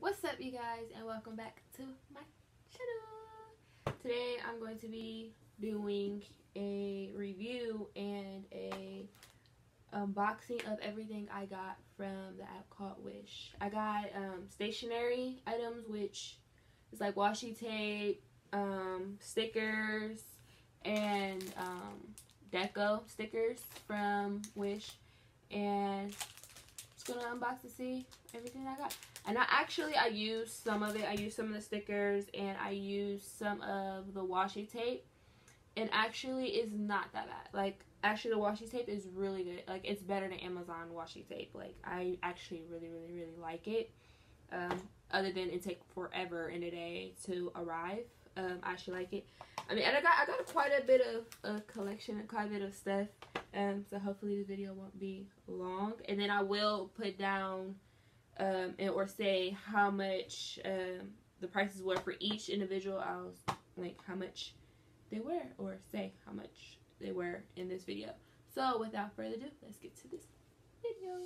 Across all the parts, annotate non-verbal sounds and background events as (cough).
what's up you guys and welcome back to my channel. Today i'm going to be doing a review and a unboxing of everything i got from the app called wish. I got um, stationery items which is like washi tape um, stickers and um, deco stickers from wish. And gonna unbox to see everything I got. And I actually I used some of it. I used some of the stickers and I used some of the washi tape. And actually is not that bad. Like actually the washi tape is really good. Like it's better than Amazon washi tape. Like I actually really really really like it. Um, other than it take forever in a day to arrive. Um, I actually like it. I mean, and I got I got quite a bit of a collection quite a bit of stuff. Um, so hopefully the video won't be long. And then I will put down um, and, or say how much um, the prices were for each individual. I'll like how much they were or say how much they were in this video. So without further ado, let's get to this video.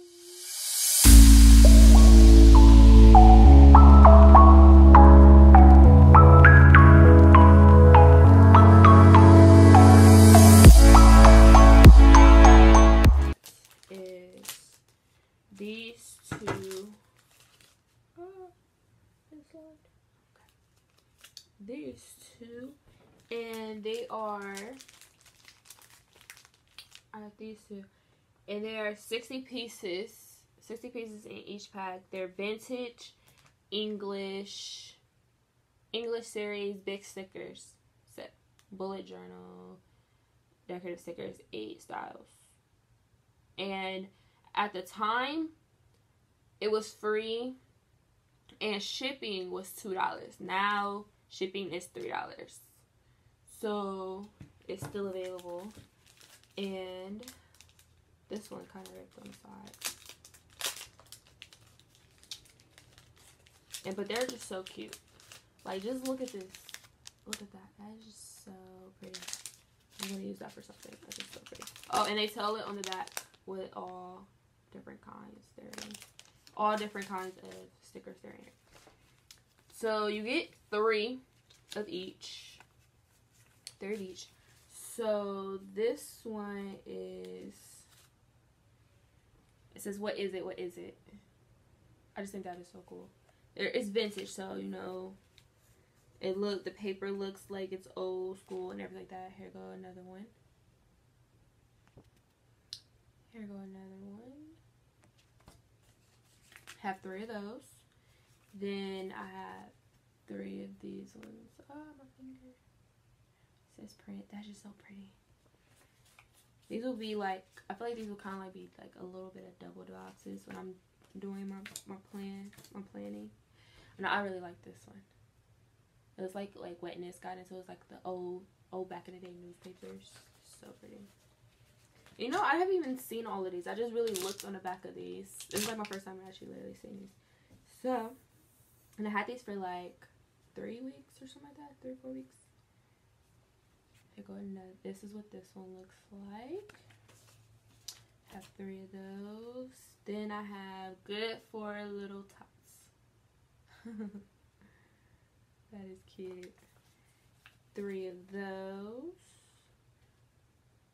Are I have these two and they are 60 pieces 60 pieces in each pack. They're vintage English English series big stickers set bullet journal decorative stickers eight styles. And at the time it was free and shipping was two dollars. Now Shipping is $3. So it's still available. And this one kind of ripped on the side. And but they're just so cute. Like just look at this. Look at that. That is just so pretty. I'm gonna use that for something. That's just so pretty. Oh, and they tell it on the back with all different kinds. There all different kinds of stickers there so you get three of each. Of each. So this one is, it says, what is it? What is it? I just think that is so cool. It's vintage, so, you know, it look, the paper looks like it's old school and everything like that. Here go another one. Here go another one. Have three of those. Then I have three of these ones. Oh, my finger. Says print. That's just so pretty. These will be like, I feel like these will kind of like be like a little bit of double boxes when I'm doing my, my plan, my planning. And I really like this one. It was like like wetness guidance. So it was like the old old back in the day newspapers. So pretty. You know, I haven't even seen all of these. I just really looked on the back of these. This is like my first time actually literally seeing these. So, and I had these for like three weeks or something like that. Three, four weeks. Okay, go this is what this one looks like. Have three of those. Then I have good for little tots. (laughs) that is cute. Three of those.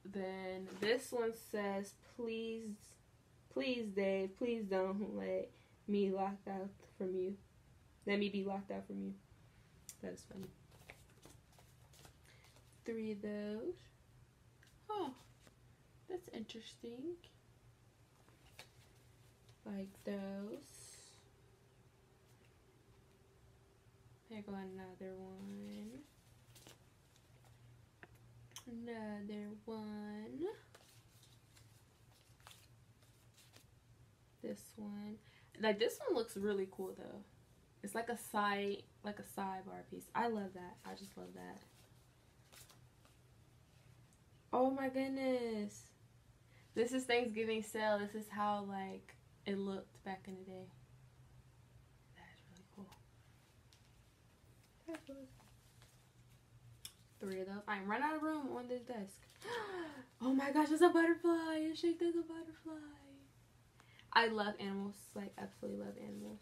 Then this one says, please, please, Dave, please don't let me lock out from you. Let me be locked out from you. That is funny. Three of those. Oh, that's interesting. Like those. There go another one. Another one. This one. Like this one looks really cool though. It's like a side, like a sidebar piece. I love that. I just love that. Oh my goodness. This is Thanksgiving sale. This is how like it looked back in the day. That is really cool. That's really cool. Three of those. I run out of room on this desk. (gasps) oh my gosh, it's a butterfly. It's shaped as a butterfly. I love animals. Like, absolutely love animals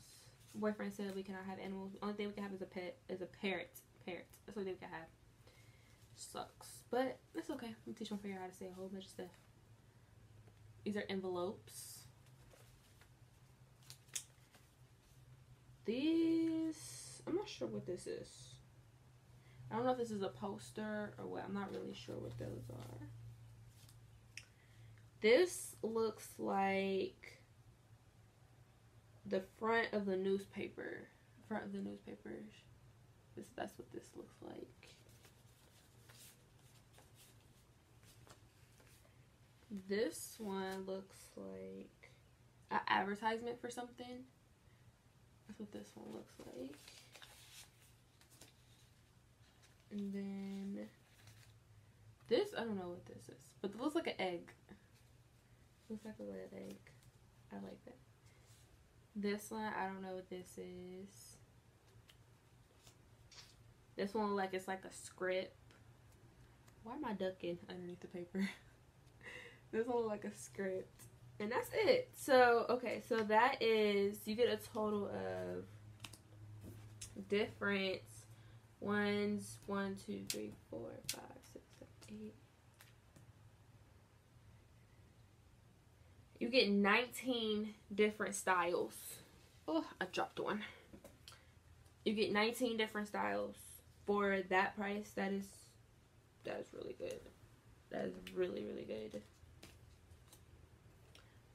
boyfriend said we cannot have animals. The only thing we can have is a pet, is a parrot. Parrot. That's the only thing we can have. Sucks. But it's okay. I'm teaching my figure how to say a whole bunch of stuff. These are envelopes. These, I'm not sure what this is. I don't know if this is a poster or what. I'm not really sure what those are. This looks like the front of the newspaper. Front of the newspapers. This that's what this looks like. This one looks like an advertisement for something. That's what this one looks like. And then this, I don't know what this is, but it looks like an egg. Looks like a little egg. I like that. This one, I don't know what this is. This one, like it's like a script. Why am I ducking underneath the paper? (laughs) this one like a script. And that's it. So, okay, so that is, you get a total of different ones. One, two, three, four, five, six, seven, eight. You get 19 different styles. Oh, I dropped one. You get 19 different styles for that price. That is, that is really good. That is really, really good.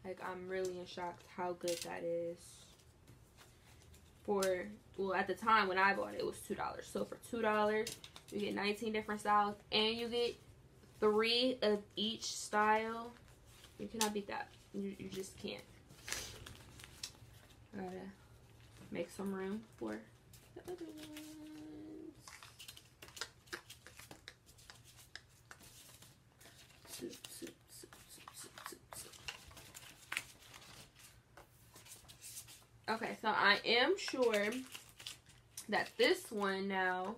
Like, I'm really in shock how good that is. For, well, at the time when I bought it, it was $2. So for $2, you get 19 different styles. And you get three of each style. You cannot beat that. You, you just can't. Gotta make some room for the other ones. Okay, so I am sure that this one now,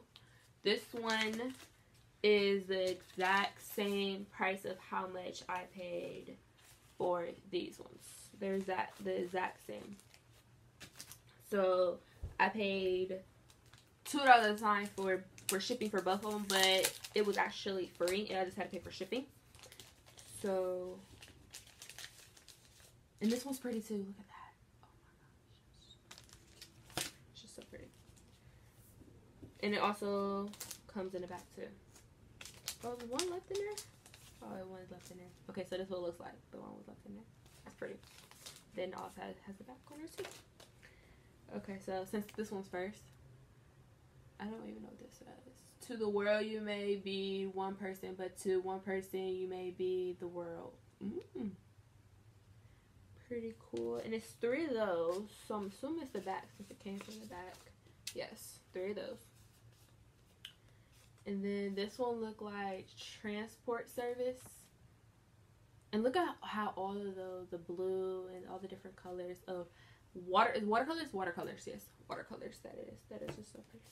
this one is the exact same price of how much I paid for these ones. There's that the exact same. So I paid two dollars a time for for shipping for both of them, but it was actually free, and I just had to pay for shipping. So, and this one's pretty too. Look at that. Oh my gosh, it's just so pretty. And it also comes in the back too. Oh, the one left in there. Oh, one left in there. Okay, so this is what it looks like. The one was left in there. That's pretty. Then it also has, has the back corners too. Okay, so since this one's first, I don't even know what this says. To the world you may be one person, but to one person you may be the world. Mm. Pretty cool. And it's three of those. So I'm assuming it's the back since it came from the back. Yes, three of those. And then this one looked like transport service. And look at how all of the the blue and all the different colors of water is watercolors watercolors yes watercolors that is that is just so pretty.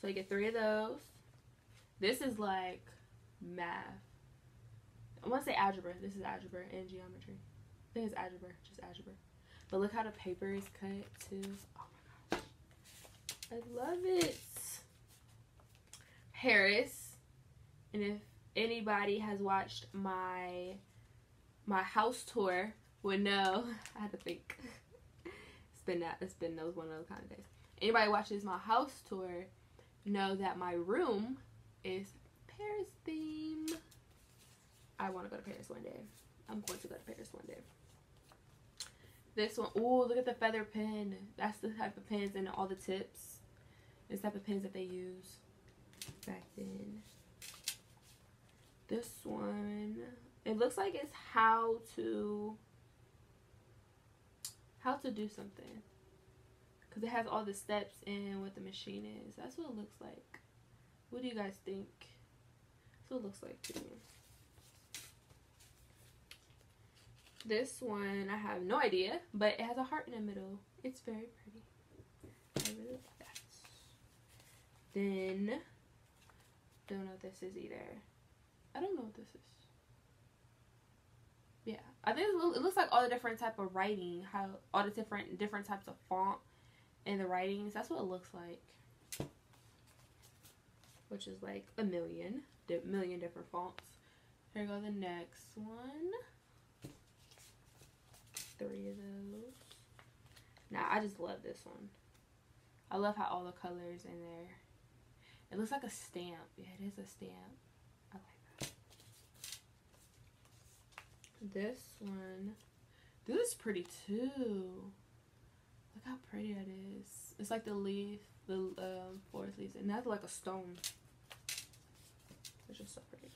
So you get three of those. This is like math. I want to say algebra. This is algebra and geometry. I think it's algebra, just algebra. But look how the paper is cut too. Oh my gosh, I love it. Paris. And if anybody has watched my my house tour would know (laughs) I had to think. (laughs) it's been that it's been those one of those kind of days. Anybody watches my house tour know that my room is Paris theme. I want to go to Paris one day. I'm going to go to Paris one day. This one, oh, look at the feather pen. That's the type of pens and all the tips. This type of pens that they use back then. This one, it looks like it's how to how to do something because it has all the steps and what the machine is. That's what it looks like. What do you guys think? That's what it looks like to me. This one, I have no idea, but it has a heart in the middle. It's very pretty. I really like that. Then don't know what this is either. I don't know what this is. Yeah, I think it looks like all the different type of writing, how all the different different types of font and the writings. That's what it looks like. Which is like a million, di- million different fonts. Here go the next one. Three of those. Now I just love this one. I love how all the colors in there. It looks like a stamp. Yeah, it is a stamp. I like that. This one. This is pretty too. Look how pretty that is. It's like the leaf, the um, forest leaves, and that's like a stone. It's just so pretty.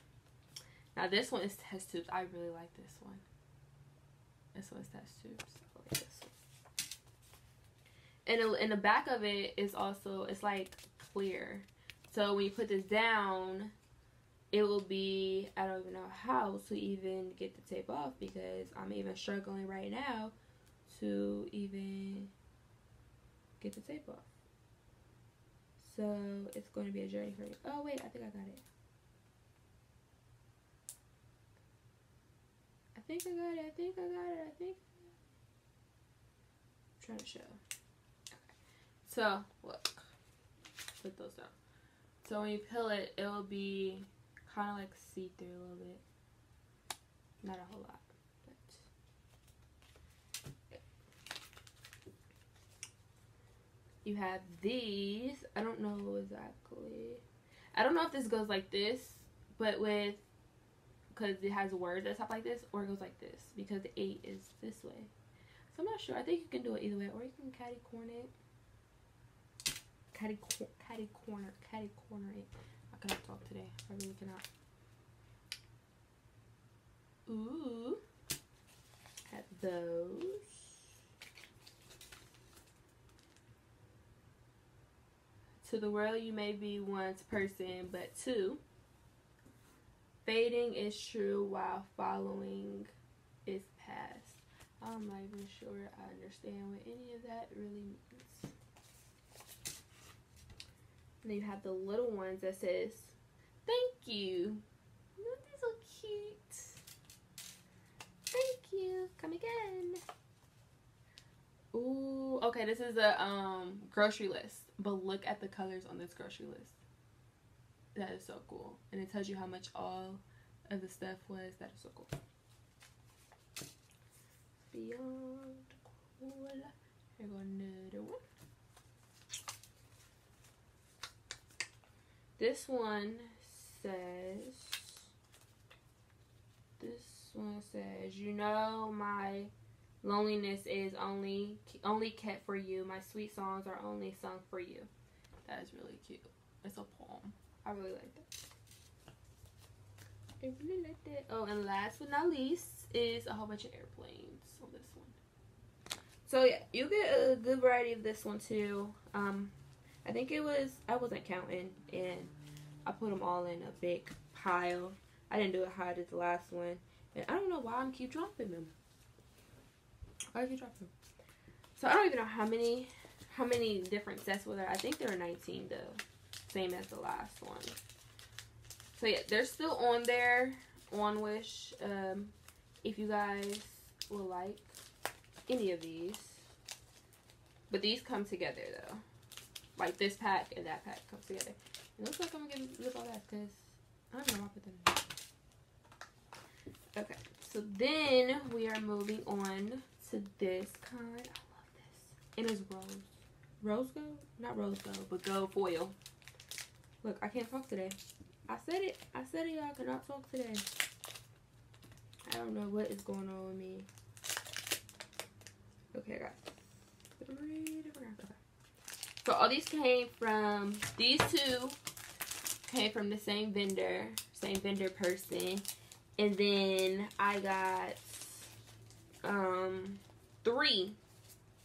Now this one is test tubes. I really like this one. This one is test tubes. I like this one. And in the back of it is also it's like clear. So when you put this down, it will be I don't even know how to even get the tape off because I'm even struggling right now to even get the tape off. So it's going to be a journey for you. Oh wait, I think I got it. I think I got it. I think I got it. I think. I'm trying to show. Okay. So look, put those down. So when you peel it, it will be kind of like see through a little bit. Not a whole lot. But You have these. I don't know exactly. I don't know if this goes like this, but with because it has words that top like this, or it goes like this because the eight is this way. So I'm not sure. I think you can do it either way, or you can catty corner it. Catty, corner, catty corner it. I cannot talk today. I really cannot. Ooh. At those. To the world you may be one's person, but two. Fading is true while following is past. I'm not even sure I understand what any of that really means. And you have the little ones that says, thank you. Isn't that so cute? Thank you. Come again. Ooh, okay, this is a um grocery list. But look at the colors on this grocery list. That is so cool. And it tells you how much all of the stuff was. That is so cool. Beyond cool. Here go another one. This one says this one says, you know my loneliness is only only kept for you. My sweet songs are only sung for you. That is really cute. It's a poem. I really like that. I really like that. Oh, and last but not least is a whole bunch of airplanes on this one. So yeah, you get a good variety of this one too. Um, I think it was I wasn't counting, and I put them all in a big pile. I didn't do it how I did the last one, and I don't know why I'm keep dropping them. Why do you drop them? So I don't even know how many how many different sets were there. I think there were 19 though, same as the last one. So yeah, they're still on there on Wish. Um, if you guys will like any of these, but these come together though. Like this pack and that pack comes together. It looks like I'm gonna get all that because I don't know why I put them. Okay, so then we are moving on to this kind. I love this. It is rose. Rose gold? Not rose gold, but gold foil. Look, I can't talk today. I said it. I said it, y'all cannot talk today. I don't know what is going on with me. Okay, I got three different. Okay. So all these came from these two came from the same vendor, same vendor person, and then I got um three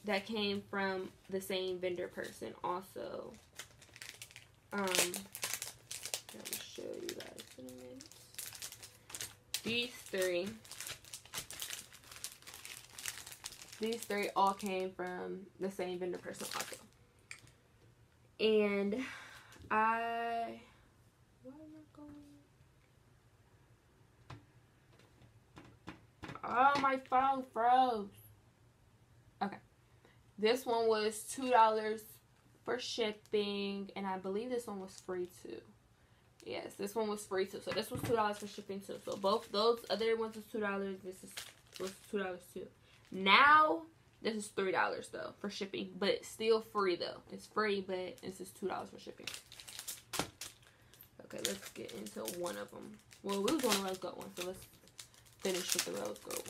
that came from the same vendor person also. Um, let me show you guys in a minute. These three. These three all came from the same vendor person also. And I? Oh my phone froze. Okay. This one was two dollars for shipping, and I believe this one was free too. Yes, this one was free too. So this was two dollars for shipping too. So both those other ones was two dollars. This is was two dollars too. Now this is three dollars though for shipping, but still free though. It's free, but this is two dollars for shipping. Okay, let's get into one of them. Well, we was on a rose gold one, so let's finish with the rose gold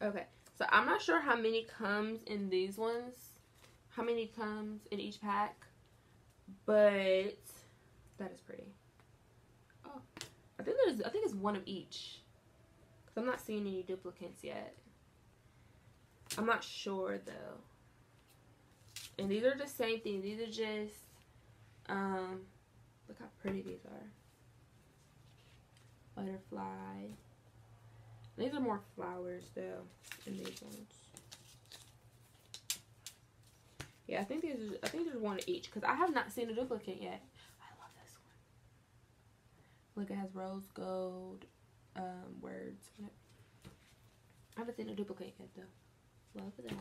one. Okay, so I'm not sure how many comes in these ones. How many comes in each pack. But that is pretty. I think there's I think it's one of each. Cause I'm not seeing any duplicates yet. I'm not sure though. And these are the same thing. These are just um look how pretty these are. Butterfly. These are more flowers though in these ones. Yeah, I think there's I think there's one of each because I have not seen a duplicate yet. I love this one. Look, it has rose gold um, words. I haven't seen a duplicate yet though. Love that.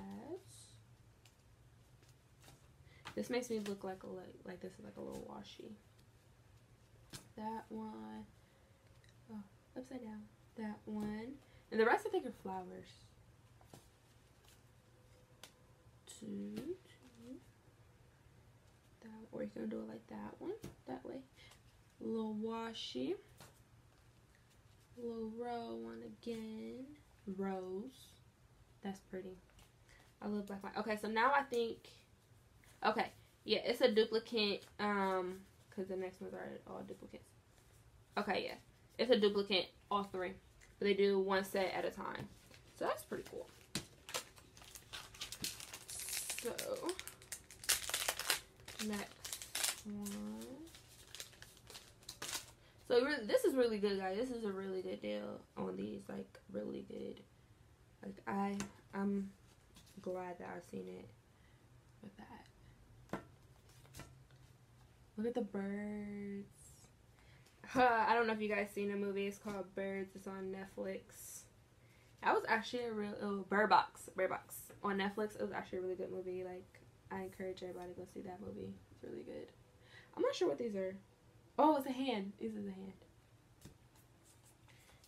This makes me look like a like, like this is like a little washi. That one. Oh, upside down. That one. And the rest I think are flowers. Two, two. That, or you can do it like that one. That way. Little washi. Little row one again. Rose. That's pretty. I love black light. Okay, so now I think okay. Yeah, it's a duplicate, um, because the next ones are all duplicates. Okay, yeah. It's a duplicate, all three. But they do one set at a time. So that's pretty cool. So, next one. So really, this is really good, guys. This is a really good deal on these. Like, really good. Like, I, I'm glad that I've seen it with that. Look at the birds. Huh, (laughs) I don't know if you guys seen a movie. It's called Birds. It's on Netflix. That was actually a real oh, Bird Box. Bird Box on Netflix. It was actually a really good movie. Like I encourage everybody to go see that movie. It's really good. I'm not sure what these are. Oh, it's a hand. This is a hand.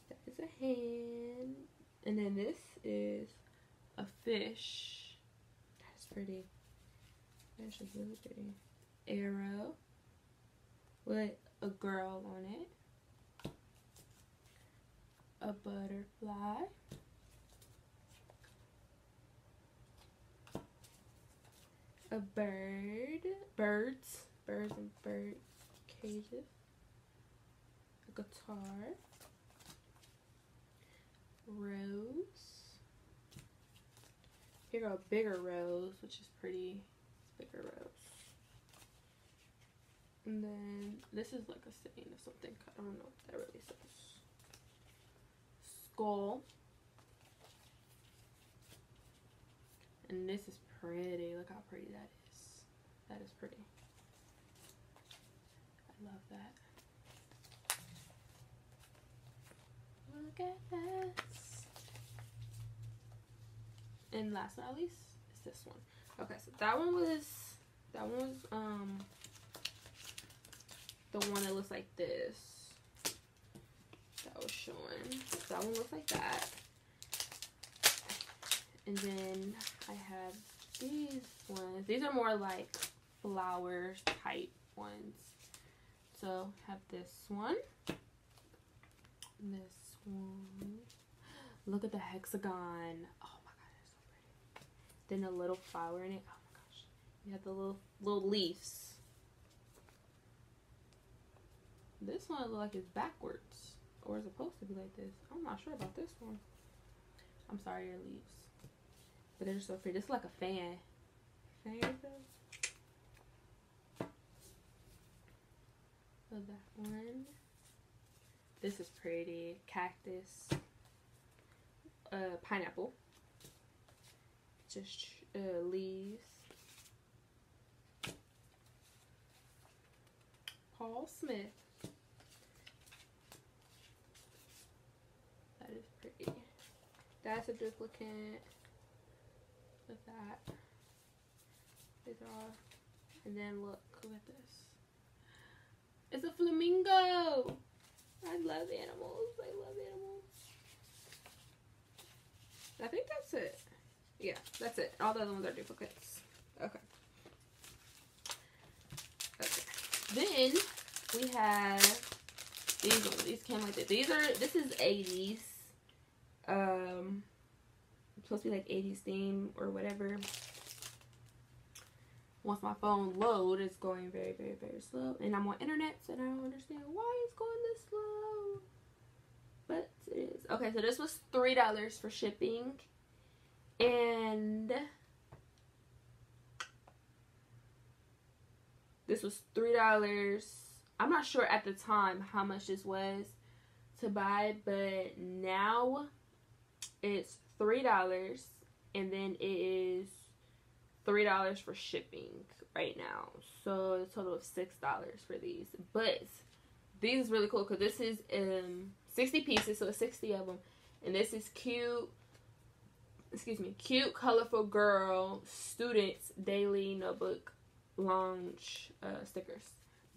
That is a hand. And then this is a fish. That's pretty. That's just really pretty. Arrow. With a girl on it. A butterfly. A bird. Birds. Birds and bird cages. A guitar. Rose. Here a bigger rose, which is pretty. It's bigger rose. And then this is like a saying or something. I don't know what that really says. Skull. And this is pretty. Look how pretty that is. That is pretty. Love that. Look at this. And last but not least is this one. Okay, so that one was that one was um the one that looks like this that was showing. That one looks like that. And then I have these ones. These are more like flowers type ones. So have this one. This one. Look at the hexagon. Oh my god, it's so pretty. Then a little flower in it. Oh my gosh. You have the little little leaves. This one looks like it's backwards. Or it's supposed to be like this. I'm not sure about this one. I'm sorry, your leaves. But they're so pretty. This is like a fan. Fan So that one. This is pretty. Cactus. Uh, pineapple. Just uh, leaves. Paul Smith. That is pretty. That's a duplicate with that. These are all. And then look, look at this. It's a flamingo. I love animals. I love animals. I think that's it. Yeah, that's it. All the other ones are duplicates. Okay. Okay. Then we have these ones. These came like this. These are this is 80s. Um supposed to be like 80s theme or whatever. Once my phone load, it's going very, very, very slow. And I'm on internet, so I don't understand why it's going this slow. But it is. Okay, so this was $3 for shipping. And this was $3. I'm not sure at the time how much this was to buy, but now it's $3 and then it is $3 for shipping right now. So a total of $6 for these. But these is really cool because this is um 60 pieces, so it's 60 of them. And this is cute, excuse me, cute, colorful girl students daily notebook lounge uh, stickers.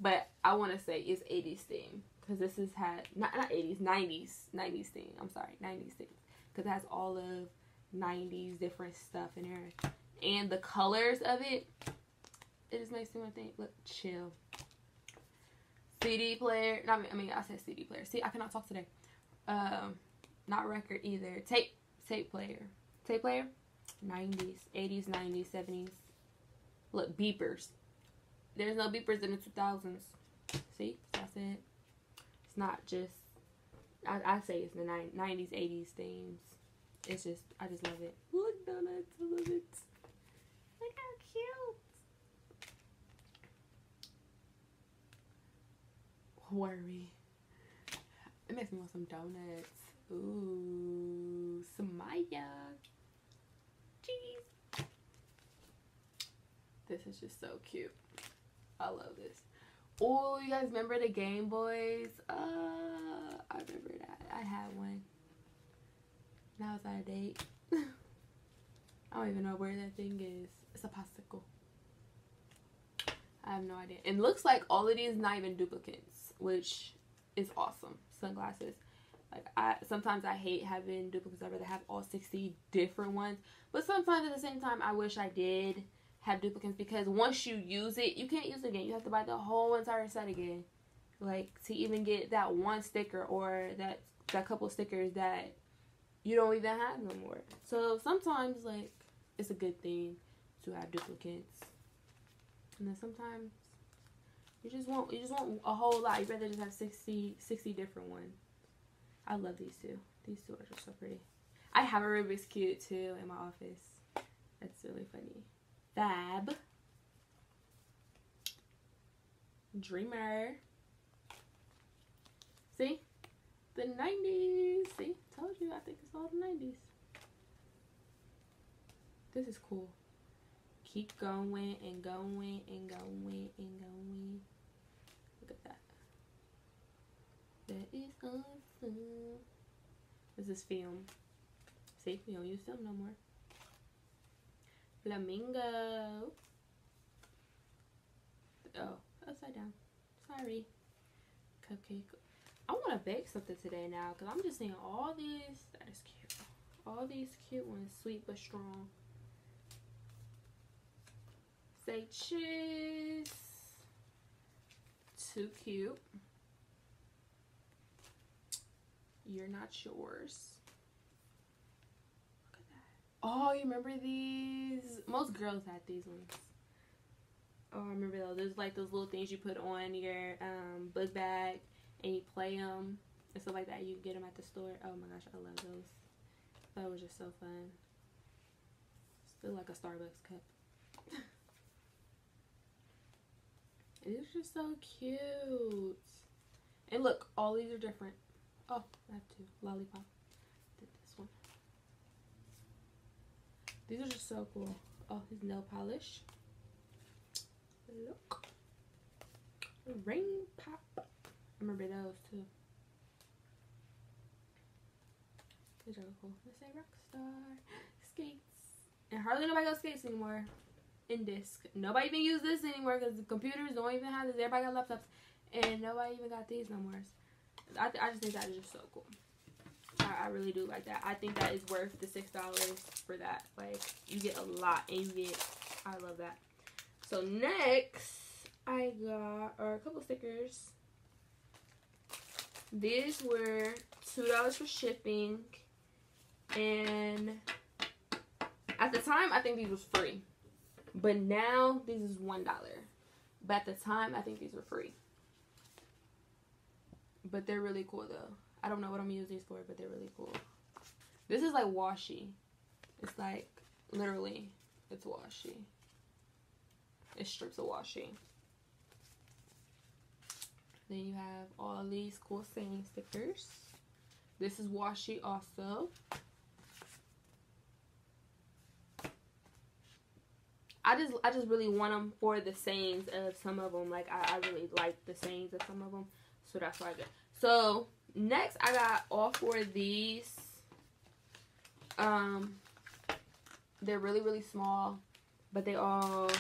But I want to say it's 80s theme because this is had not not 80s, 90s, 90s theme. I'm sorry, 90s theme because it has all of 90s different stuff in here and the colors of it it just makes me want to think look chill. Cd player not i mean i said cd player. See i cannot talk today. Um not record either. Tape tape player. Tape player? 90s 80s 90s 70s look beepers. There's no beepers in the 2000s see that's it. It's not just I, I say it's the 90s 80s themes. It's just I just love it. Look donuts I love it cute. Worry. It makes me want some donuts. Ooh, Samaya. Jeez. This is just so cute. I love this. Oh, you guys remember the Game Boys? Uh, I remember that. I had one. Now it's out of date. (laughs) I don't even know where that thing is. It's a popsicle. I have no idea. It looks like all of these not even duplicates, which is awesome. Sunglasses. Like I sometimes I hate having duplicates. I'd rather have all 60 different ones. But sometimes at the same time I wish I did have duplicates because once you use it, you can't use it again. You have to buy the whole entire set again. Like to even get that one sticker or that that couple stickers that you don't even have no more. So sometimes like it's a good thing to have duplicates. And then sometimes you just want you just want a whole lot. You'd rather just have 60, 60 different ones. I love these two. These two are just so pretty. I have a Rubik's Cube too in my office. That's really funny. Fab. Dreamer. See? The 90s. See? Told you I think it's all the 90s. This is cool keep going and going and going and going. Look at that. That is awesome. This is film. See, we don't use film no more. Flamingo. Oh, upside down. Sorry. Cupcake. I want to bake something today now because I'm just seeing all these. That is cute. All these cute ones. Sweet but strong. Say cheese. Too cute. You're not yours. Look at that. Oh, you remember these? Most girls had these ones. Oh, I remember those. There's like those little things you put on your um, book bag and you play them and stuff like that. You get them at the store. Oh my gosh, I love those. That was just so fun. Still like a Starbucks cup. These are so cute. And look, all these are different. Oh, I have two. Lollipop. Did this one. These are just so cool. Oh, his nail polish. Look. Ring pop. I remember those too. These are cool. Let's say Rockstar (gasps) skates. And hardly nobody got skates anymore. In disc. Nobody even use this anymore because the computers don't even have this. Everybody got laptops. And nobody even got these no more. I, I just think that is just so cool. I, I really do like that. I think that is worth the $6 for that. Like, you get a lot and you get, I love that. So next, I got are a couple stickers. These were $2 for shipping. And at the time, I think these was free. But now, these is $1. But at the time, I think these were free. But they're really cool, though. I don't know what I'm using these for, but they're really cool. This is like washi. It's like, literally, it's washi. It strips of washi. Then you have all these cool saying stickers. This is washi also. I just I just really want them for the sayings of some of them. Like I, I really like the sayings of some of them, so that's why I got. So next I got all four of these. Um, they're really really small, but they all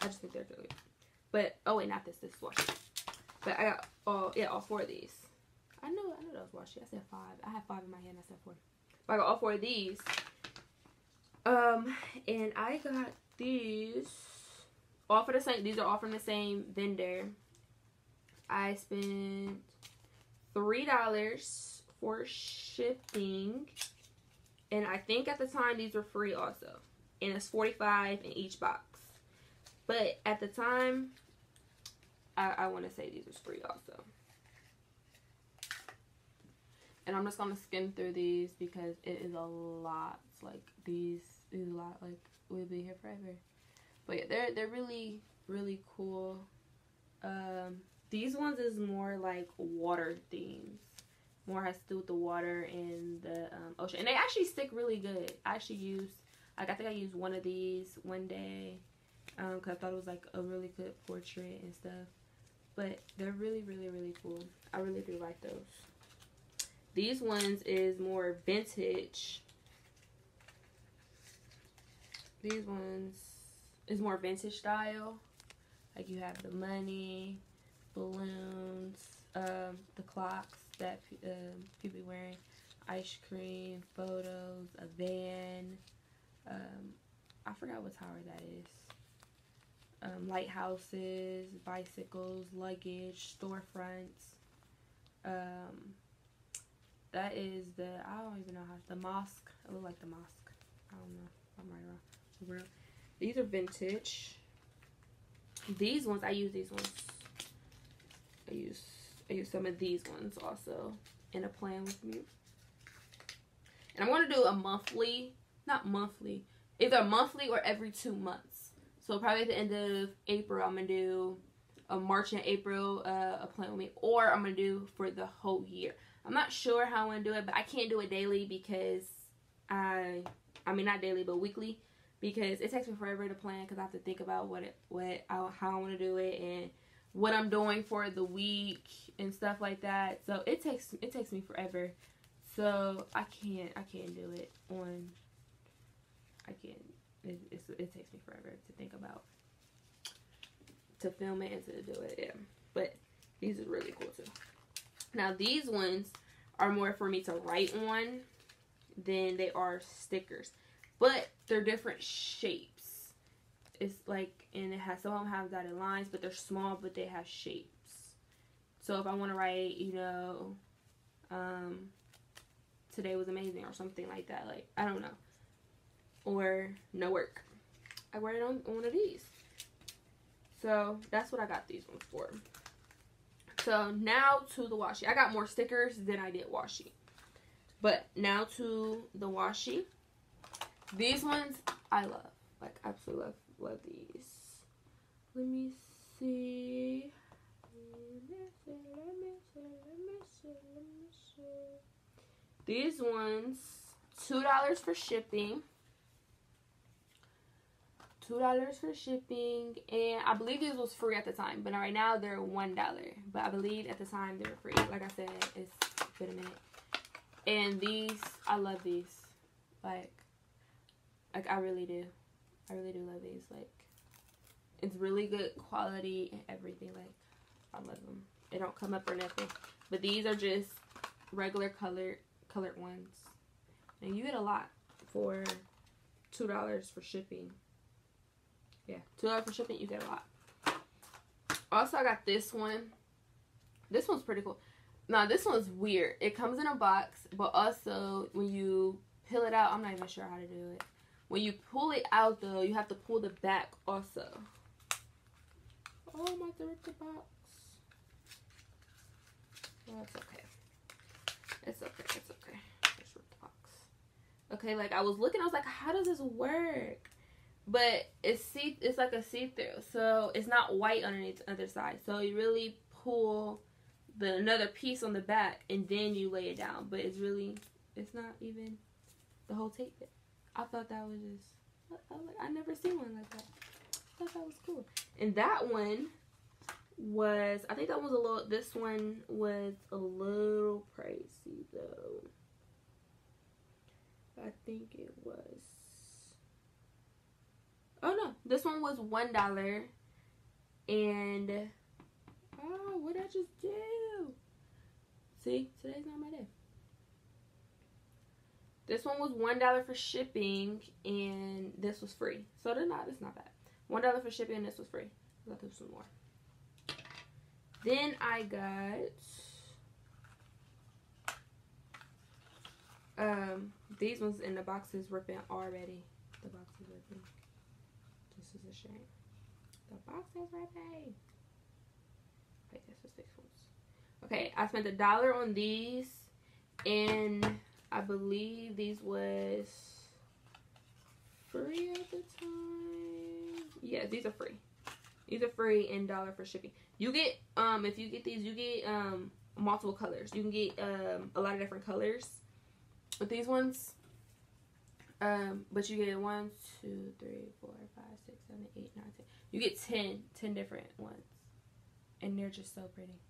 I just think they're really. But oh wait, not this. This is washi. But I got all yeah all four of these. I know I know that was washi. I said five. I have five in my hand. I said four. But I got all four of these. Um, and I got these all for the same. These are all from the same vendor. I spent three dollars for shipping, and I think at the time these were free also. And it's forty five in each box. But at the time, I, I want to say these was free also. And I'm just to skim through these because it is a lot. Like, these is a lot. Like, we'll be here forever. But yeah, they're, they're really, really cool. Um, these ones is more like water themes. More has to do with the water and the um, ocean. And they actually stick really good. I actually used, like, I think I used one of these one day because um, I thought it was like a really good portrait and stuff. But they're really, really, really cool. I really do like those. These ones is more vintage. These ones is more vintage style. Like you have the money, balloons, um, the clocks that um, people wearing, ice cream, photos, a van. Um, I forgot what tower that is um, lighthouses, bicycles, luggage, storefronts. Um, that is the, I don't even know how, the mosque. It look like the mosque. I don't know I'm right or wrong. These are vintage. These ones, I use these ones. I use, I use some of these ones also in a plan with me. And I'm going to do a monthly, not monthly, either monthly or every two months so probably at the end of April, I'm gonna do a March and April uh, a plan with me, or I'm gonna do for the whole year. I'm not sure how I'm gonna do it, but I can't do it daily because I, I mean not daily, but weekly, because it takes me forever to plan because I have to think about what it, what I, how I want to do it and what I'm doing for the week and stuff like that. So it takes it takes me forever. So I can't I can't do it on. I can't it, it takes me forever to think about to film it and to do it. Yeah, but these are really cool too. Now these ones are more for me to write on than they are stickers, but they're different shapes. It's like and it has some of them have dotted lines, but they're small, but they have shapes. So if I want to write, you know, um, today was amazing or something like that, like I don't know or no work. I wear it on, on one of these. So that's what I got these ones for. So now to the washi. I got more stickers than I did washi. But now to the washi. These ones I love. Like absolutely love, love these. Let me see. These ones, $2 for shipping two dollars for shipping and i believe this was free at the time but right now they're one dollar but i believe at the time they were free like i said it's been a minute And these, I love these. Like, like I really do. I really do love these. Like, it's really good quality and everything. Like, I love them. They don't come up or nothing. But these are just regular colored colored ones. And you get a lot for two dollars for shipping. Yeah, two dollars for shipping, you get a lot. Also, I got this one. This one's pretty cool. Now, this one's weird. It comes in a box, but also when you peel it out, I'm not even sure how to do it. When you pull it out, though, you have to pull the back also. Oh, my director box. It's okay. It's okay. It's okay. Rip the box. Okay, like I was looking, I was like, how does this work? But it's see, it's like a see-through, so it's not white underneath the other side. So you really pull the another piece on the back, and then you lay it down. But it's really, it's not even the whole tape. I thought that was just, I, was like, I never seen one like that. I thought that was cool. And that one was I think that was a little this one was a little pricey though. I think it was Oh no, this one was one dollar and oh what I just do? See, today's not my day. This one was one dollar for shipping and this was free. So they're not it's not bad. One dollar for shipping and this was free. I thought this was more. Then I got um these ones in the boxes ripping already. The box is ripping. This is a shame. The box is ripping. Wait, this is six ones. Okay, I spent a dollar on these and I believe these was free at the time. Yeah, these are free. These are free and dollar for shipping. You get um if you get these, you get um multiple colors. You can get um a lot of different colors with these ones. Um, but you get one, two, three, four, five, six, seven, eight, nine, ten. You get 10, 10 different ones. And they're just so pretty.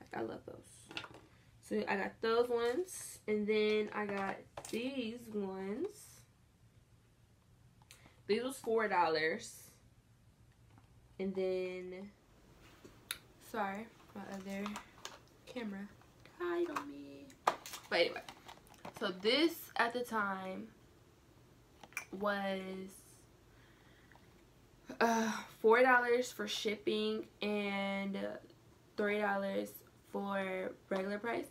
Like, I love those. So, I got those ones. And then I got these ones. These was $4. And then, sorry, my other camera died on me. But anyway, so this at the time was uh, $4 for shipping and $3 for regular price.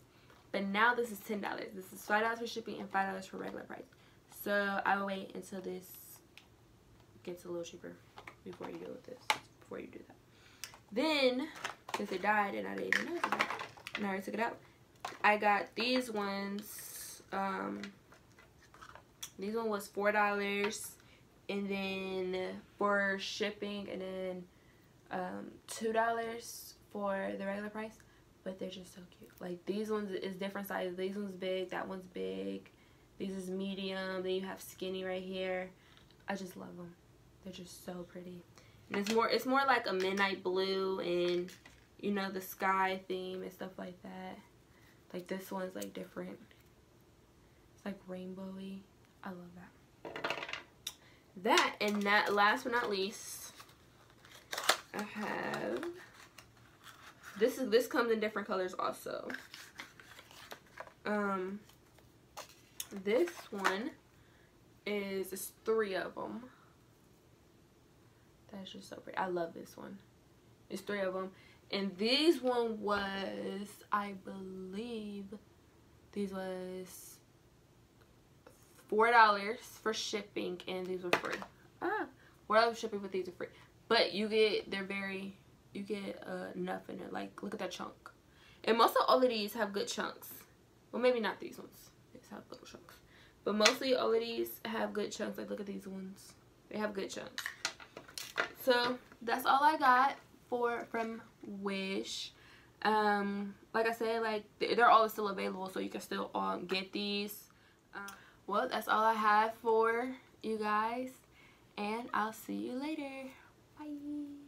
But now this is $10. This is $5 for shipping and $5 for regular price. So I will wait until this gets a little cheaper before you do with this before you do that. Then, since it died and I didn't even know it and I already took it out, I got these ones. Um, these one was four dollars, and then for shipping, and then um, two dollars for the regular price. But they're just so cute. Like these ones is different sizes. These one's big. That one's big. These is medium. Then you have skinny right here. I just love them. They're just so pretty. And it's more it's more like a midnight blue and you know the sky theme and stuff like that. Like this one's like different. It's like rainbowy. I love that. That and that last but not least I have this is this comes in different colors also. Um this one is, is three of them. That's just so pretty. I love this one. It's three of them. And this one was, I believe, these was $4 for shipping and these were free. Ah, $4 shipping but these are free. But you get, they're very, you get uh, enough in it. Like, look at that chunk. And most of all of these have good chunks. Well, maybe not these ones. These have little chunks. But mostly all of these have good chunks. Like, look at these ones. They have good chunks so that's all I got for from Wish. Um, like I said, like they're all still available, so you can still um, get these. Um, well, that's all I have for you guys, and I'll see you later. Bye.